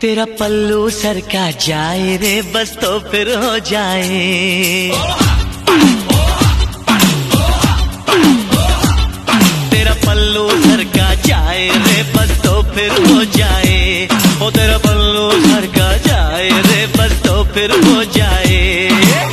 तेरा पल्लू सर का जाए रे, बस तो फिर हो जाए। तेरा पल्लू सर का जाए रे, बस तो फिर हो जाए। ओ तेरा पल्लू सर का जाए रे, बस तो फिर हो जाए।